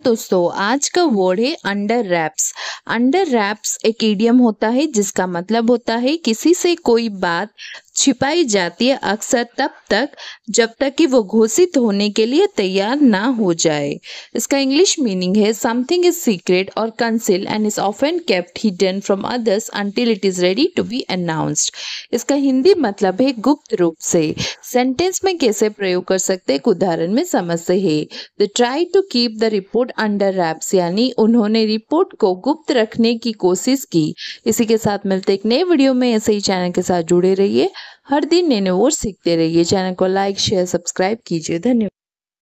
दोस्तों, आज का वर्ड है अंडर रैप्स अंडर रैप्स एक ईडियम होता है जिसका मतलब होता है किसी से कोई बात छिपाई जाती है अक्सर तब तक जब तक कि वो घोषित होने के लिए तैयार ना हो जाए। इसका इंग्लिश मीनिंग है समथिंग इज़ सीक्रेट और conceal and is often kept hidden from others until it is ready to be announced इसका हिंदी मतलब है गुप्त रूप से। सेंटेंस में कैसे प्रयोग कर सकते एक उदाहरण में समझते है। They try to keep the report under wraps यानी उन्होंने रिपोर्ट को गुप्त रखने की कोशिश की। इसी के साथ मिलते एक नए वीडियो में। ऐसे ही चैनल के साथ जुड़े रहिए। हर दिन नए नए और सीखते रहिए। चैनल को लाइक शेयर सब्सक्राइब कीजिए। धन्यवाद।